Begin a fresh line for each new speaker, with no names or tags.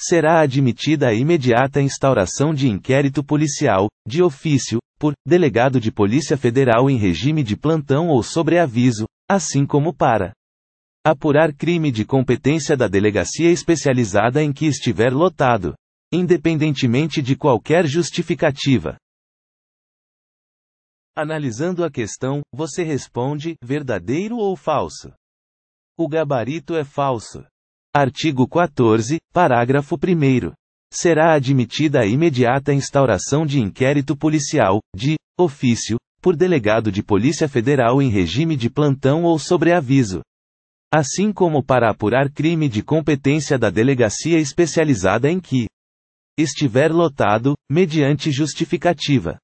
será admitida a imediata instauração de inquérito policial, de ofício, por delegado de Polícia Federal em regime de plantão ou sobreaviso, assim como para apurar crime de competência da delegacia especializada em que estiver lotado, independentemente de qualquer justificativa. Analisando a questão, você responde verdadeiro ou falso. O gabarito é falso. Artigo 14, parágrafo 1. Será admitida a imediata instauração de inquérito policial, de ofício, por delegado de Polícia Federal em regime de plantão ou sobreaviso. Assim como para apurar crime de competência da delegacia especializada em que estiver lotado, mediante justificativa.